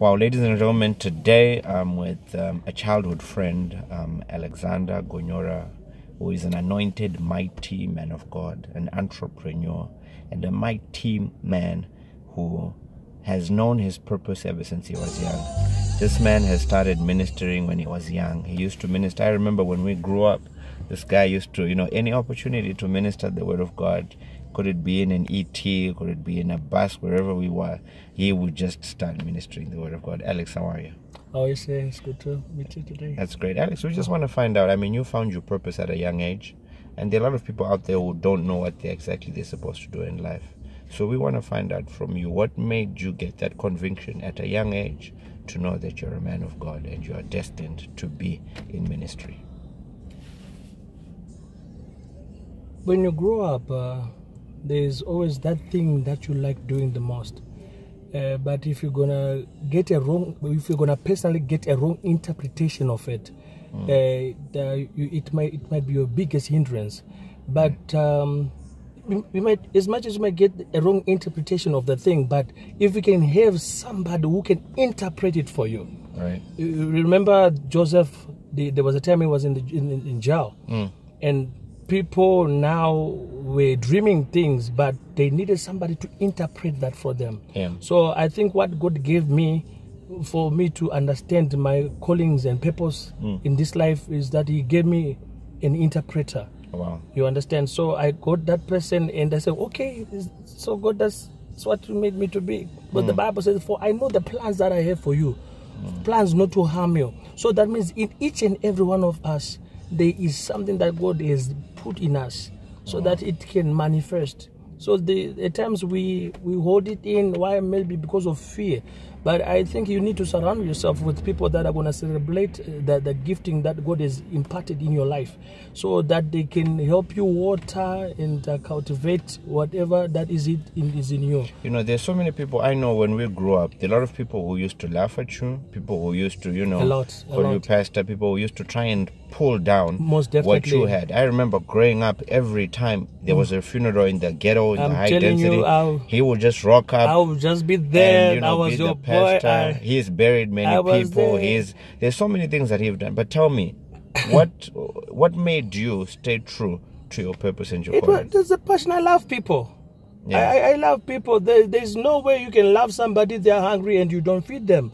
Well, ladies and gentlemen, today I'm with um, a childhood friend, um, Alexander Gonyora, who is an anointed, mighty man of God, an entrepreneur, and a mighty man who has known his purpose ever since he was young. This man has started ministering when he was young. He used to minister. I remember when we grew up, this guy used to, you know, any opportunity to minister the word of God could it be in an ET? Could it be in a bus? Wherever we were, he would just start ministering the word of God. Alex, how are you? Oh, you say it's good to meet you today. That's great. Alex, we just want to find out. I mean, you found your purpose at a young age, and there are a lot of people out there who don't know what they exactly they're supposed to do in life. So we want to find out from you what made you get that conviction at a young age to know that you're a man of God and you are destined to be in ministry. When you grow up, uh, there's always that thing that you like doing the most. Uh, but if you're gonna get a wrong, if you're gonna personally get a wrong interpretation of it, mm. uh, the, you, it might it might be your biggest hindrance. But um, we might, as much as you might get a wrong interpretation of the thing, but if we can have somebody who can interpret it for you, right? You remember Joseph? The, there was a time he was in the in, in jail, mm. and people now were dreaming things, but they needed somebody to interpret that for them. Yeah. So I think what God gave me for me to understand my callings and purpose mm. in this life is that He gave me an interpreter. Wow. You understand? So I got that person and I said, okay, so God, that's, that's what you made me to be. But mm. the Bible says, for I know the plans that I have for you, mm. plans not to harm you. So that means in each and every one of us, there is something that God has put in us so mm-hmm. that it can manifest. So the at times we we hold it in. Why maybe because of fear, but I think you need to surround yourself with people that are going to celebrate uh, the, the gifting that God has imparted in your life so that they can help you water and uh, cultivate whatever that is it in, is in you. You know, there's so many people I know when we grew up, there are a lot of people who used to laugh at you, people who used to, you know, a lot, a call lot. you pastor, people who used to try and pull down Most what you had. I remember growing up every time there was a funeral in the ghetto I'm high telling density, you, I'll- he would just rock up. I will just be there. and, you know, I was your the boy. pastor. I- He's buried many I people. He's there's so many things that he's done. But tell me, what what made you stay true to your purpose and your It calling? there's a passion. I love people. Yeah. I, I, I love people. There, there's no way you can love somebody they're hungry and you don't feed them.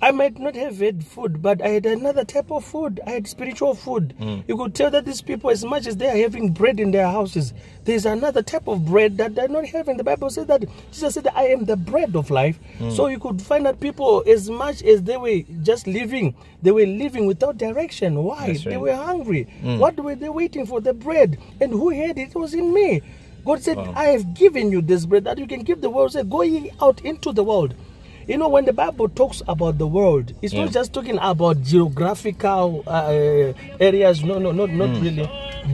I might not have had food, but I had another type of food. I had spiritual food. Hmm. You could tell that these people, as much as they are having bread in their houses, there's another type of bread that they're not having. The Bible says that Jesus said, I am the bread of life. Hmm. So you could find that people, as much as they were just living, they were living without direction. Why? That's They were hungry. Hmm. What were they waiting for? The bread. And who had it? It was in me. God said, I have given you this bread that you can give the world. Say, go ye out into the world. You know, when the Bible talks about the world, it's Yeah. not just talking about geographical uh, areas. No, no, not not really.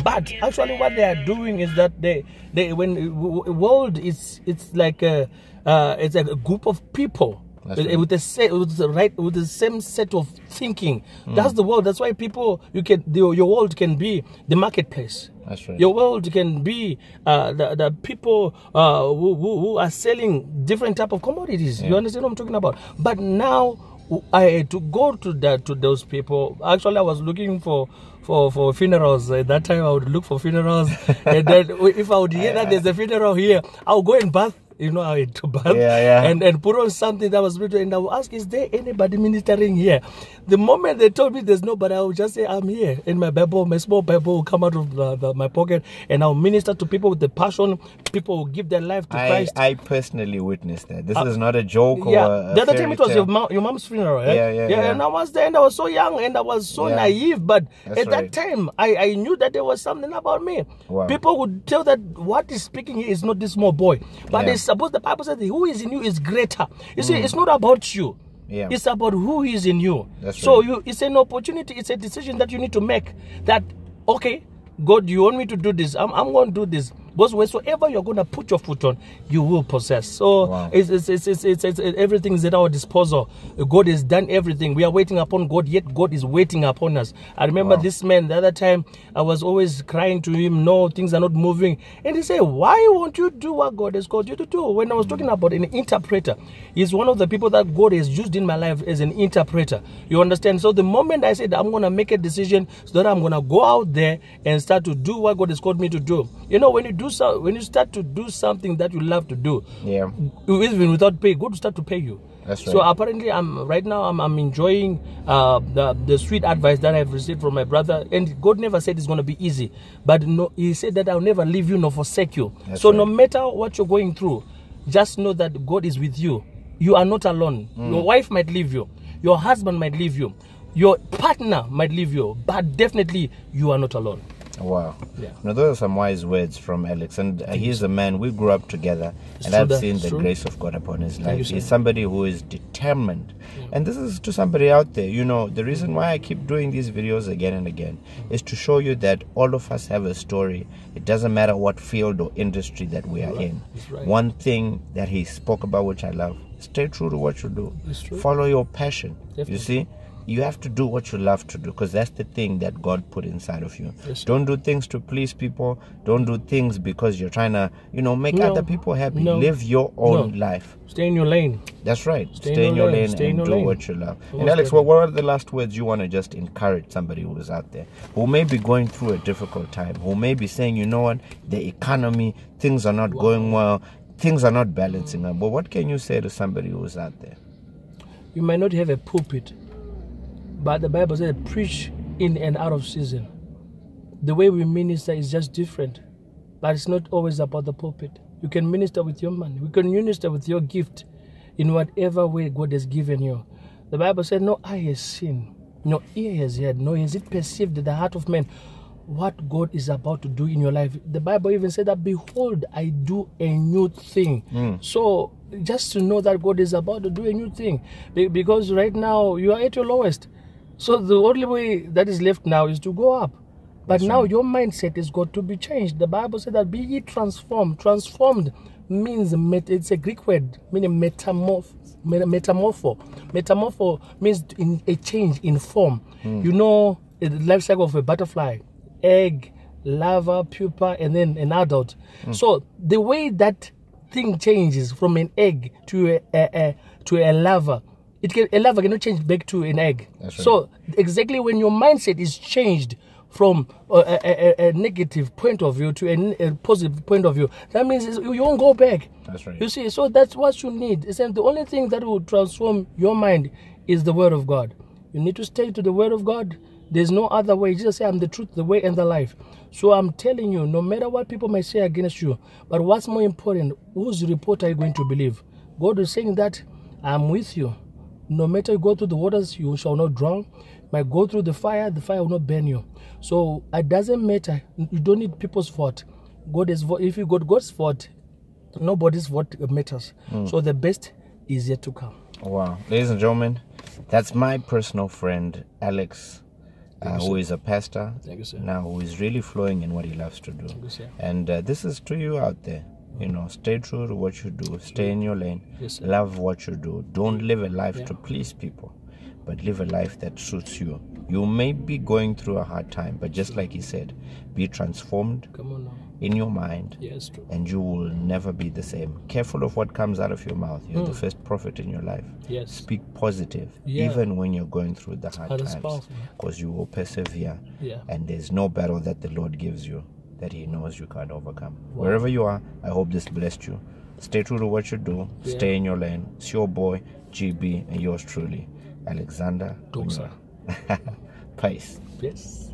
But actually, what they are doing is that they they when world is it's like a uh, it's like a group of people. With, right. with the same, with the right, with the same set of thinking. That's the world. That's why people, you can, the, your world can be the marketplace. That's right. Your world can be uh, the, the people uh, who, who, are selling different type of commodities. You understand what I'm talking about? But now I had to go to that to those people. Actually, I was looking for for for funerals. At that time, I would look for funerals, and then if I would hear that there's a funeral here, I'll go and bath. You know, I had to bath Yeah, yeah. and and put on something that was spiritual. And I will ask, is there anybody ministering here? The moment they told me there's nobody, I will just say, I'm here. in my Bible, my small Bible will come out of the, the, my pocket and I'll minister to people with the passion. People will give their life to I, Christ. I personally witnessed that. This uh, is not a joke or yeah, a the other time it was your, mom, your mom's funeral, right? Yeah, yeah, yeah. And I was there and I was so young and I was so Yeah. naive. But That's at right. that time, I, I knew that there was something about me. Wow. People would tell that what is speaking here is not this small boy. But Yeah. they suppose the Bible says who is in you is greater. You see, hmm. it's not about you. Yeah. It's about who is in you. That's so right. you it's an opportunity, it's a decision that you need to make that okay, God, you want me to do this. I'm, I'm going to do this. Because wheresoever you're going to put your foot on, you will possess. So Wow. it's, it's, it's, it's, it's, it's, everything is at our disposal. God has done everything. We are waiting upon God, yet God is waiting upon us. I remember Wow. this man the other time, I was always crying to him, No, things are not moving. And he said, Why won't you do what God has called you to do? When I was talking about an interpreter, he's one of the people that God has used in my life as an interpreter. You understand? So the moment I said, I'm going to make a decision so that I'm going to go out there and start to do what God has called me to do. You know, when you do so, when you start to do something that you love to do, Yeah. even without pay, God will start to pay you. That's So apparently, I'm right now. I'm, I'm enjoying uh, the the sweet advice that I've received from my brother. And God never said it's going to be easy, but no, He said that I'll never leave you nor forsake you. That's so no matter what you're going through, just know that God is with you. You are not alone. Mm. Your wife might leave you. Your husband might leave you. Your partner might leave you, but definitely you are not alone. Wow. Yeah. Now, those are some wise words from Alex. And uh, he's a man, we grew up together, and I've that, seen the true. grace of God upon his life. he's somebody who is determined. And this is to somebody out there. You know, the reason why I keep doing these videos again and again is to show you that all of us have a story. It doesn't matter what field or industry that we are in. Right. One thing that he spoke about, which I love, stay true to what you do. It's. Follow your passion. Definitely. You see? You have to do what you love to do because that's the thing that God put inside of you. Yes. Don't do things to please people. Don't do things because you're trying to, you know, make No. other people happy. No. Live your own No. life. Stay in your lane. That's right. Stay Stay, in your lane. lane, Stay and do lane. what you love. And Alex, what, what are the last words you want to just encourage somebody who is out there who may be going through a difficult time, who may be saying, you know what, the economy, things are not going well, things are not balancing up. But what can you say to somebody who is out there? You might not have a pulpit, but the Bible says preach in and out of season. The way we minister is just different, but it's not always about the pulpit. You can minister with your money. You can minister with your gift in whatever way God has given you. The Bible said, No eye has seen, no ear has heard, no has it perceived the heart of man what God is about to do in your life. The Bible even said that, Behold, I do a new thing. Mm. So just to know that God is about to do a new thing, because right now you are at your lowest. So the only way that is left now is to go up. But now your mindset has got to be changed. The Bible said that be ye transformed. Transformed means met, it's a Greek word meaning metamorph, meta- metamorpho. Metamorpho means in a change in form. Hmm. You know the life cycle of a butterfly, egg, larva, pupa, and then an adult. Hmm. So the way that thing changes from an egg to a, a, a to a larva, it can a larva cannot change back to an egg. That's right. So exactly when your mindset is changed from a, a, a, a negative point of view to a, a positive point of view, that means you won't go back. That's right. You see, so that's what you need. It's the only thing that will transform your mind is the Word of God. You need to stay to the Word of God. There's no other way. Jesus said, I'm the truth, the way, and the life. So I'm telling you, no matter what people may say against you, but what's more important, whose report are you going to believe? God is saying that I'm with you. No matter you go through the waters, you shall not drown. Might go through the fire, the fire will not burn you. So it doesn't matter. You don't need people's vote. God is vo- if you got God's vote, nobody's vote matters. So the best is yet to come. Wow. Ladies and gentlemen, that's my personal friend, Alex, uh, who is a pastor Thank you, now, who is really flowing in what he loves to do. you. And uh, this is to you out there. You know, stay true to what you do, stay in your lane, Yes, love what you do. Don't live a life to please people, but live a life that suits you. You may be going through a hard time, but just like he said, be transformed Come on now. in your mind Yes, true. and you will never be the same. Careful of what comes out of your mouth. You're the hmm. first prophet in your life. Yes. Speak positive, Yeah. even when you're going through the hard That times, because you will persevere. Yeah. And there's no battle that the Lord gives you that He knows you can't overcome. Wherever you are, I hope this blessed you. Stay true to what you do. Yeah. Stay in your lane. It's your boy, GB, and yours truly, Alexander. Peace. Yes.